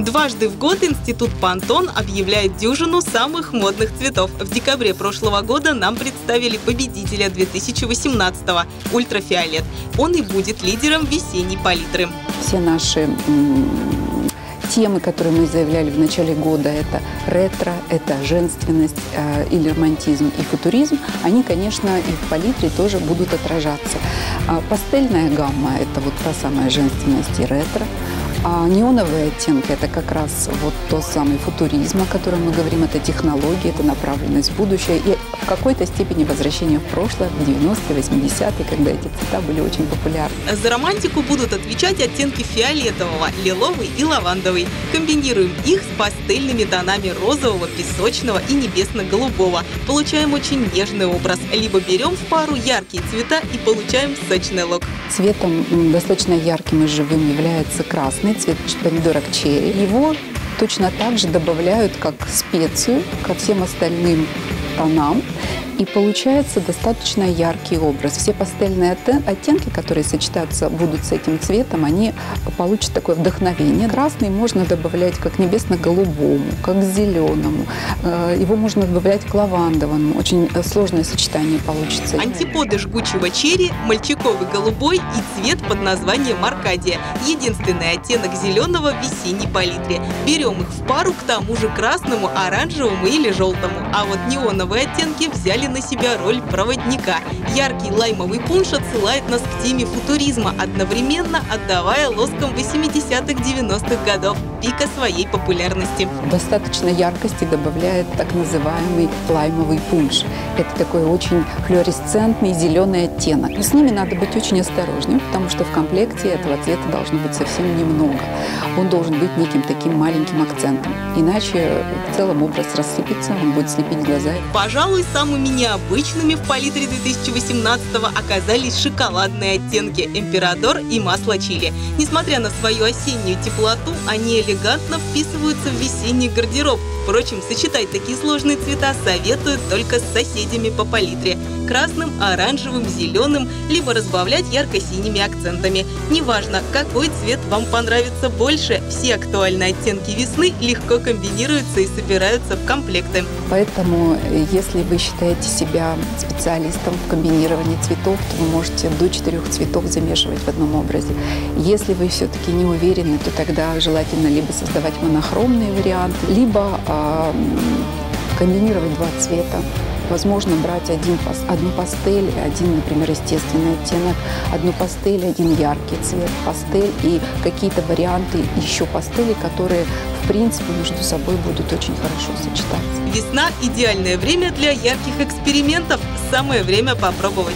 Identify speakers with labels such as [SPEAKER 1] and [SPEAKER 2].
[SPEAKER 1] Дважды в год Институт Пантон объявляет дюжину самых модных цветов. В декабре прошлого года нам представили победителя 2018-го – ультрафиолет. Он и будет лидером весенней палитры.
[SPEAKER 2] Все наши темы, которые мы заявляли в начале года, это ретро, это женственность э, или романтизм и футуризм, они, конечно, и в палитре тоже будут отражаться. А пастельная гамма – это вот та самая женственность и ретро. А неоновые оттенки – это как раз вот тот самый футуризм, о котором мы говорим, это технологии, это направленность в будущее и в какой-то степени возвращение в прошлое, в 90-е, 80-е, когда эти цвета были очень популярны.
[SPEAKER 1] За романтику будут отвечать оттенки фиолетового, лиловый и лавандовый. Комбинируем их с пастельными тонами розового, песочного и небесно-голубого. Получаем очень нежный образ. Либо берем в пару яркие цвета и получаем сочный лук.
[SPEAKER 2] Цветом достаточно ярким и живым является красный цвет помидорок черри. Его точно так же добавляют как специю ко всем остальным тонам. И получается достаточно яркий образ. Все пастельные оттенки, которые сочетаться будут с этим цветом, они получат такое вдохновение. Красный можно добавлять как небесно-голубому, как зеленому. Э, его можно добавлять к лавандовому. Очень сложное сочетание получится.
[SPEAKER 1] Антиподы жгучего черри, мальчиковый голубой и цвет под названием Аркадия. Единственный оттенок зеленого в весенней палитре. Берем их в пару к тому же красному, оранжевому или желтому. А вот неоновые оттенки взяли взяли на себя роль проводника. Яркий лаймовый пунш отсылает нас к теме футуризма, одновременно отдавая лоском 80-х 90-х годов пика своей популярности.
[SPEAKER 2] Достаточно яркости добавляет так называемый лаймовый пунш. Это такой очень флуоресцентный зеленый оттенок. Но с ними надо быть очень осторожным, потому что в комплекте этого цвета должно быть совсем немного. Он должен быть неким таким маленьким акцентом. Иначе в целом образ рассыпется, он будет слепить глаза.
[SPEAKER 1] Пожалуй, самыми необычными в палитре 2018 оказались шоколадные оттенки «Император» и «Масло чили». Несмотря на свою осеннюю теплоту, они элегантно вписываются в весенний гардероб. Впрочем, сочетать такие сложные цвета советуют только с соседями по палитре – красным, оранжевым, зеленым, либо разбавлять ярко-синими акцентами. Неважно, какой цвет вам понравится больше, все актуальные оттенки весны легко комбинируются и собираются в комплекты.
[SPEAKER 2] Поэтому, э, если вы считаете себя специалистом в комбинировании цветов, то вы можете до четырех цветов замешивать в одном образе. Если вы все-таки не уверены, то тогда желательно либо создавать монохромные варианты, либо э, комбинировать два цвета. Возможно, брать один, одну пастель, один, например, естественный оттенок, одну пастель, один яркий цвет, пастель и какие-то варианты еще пастели, которые, в принципе, между собой будут очень хорошо сочетаться.
[SPEAKER 1] Весна – идеальное время для ярких экспериментов. Самое время попробовать.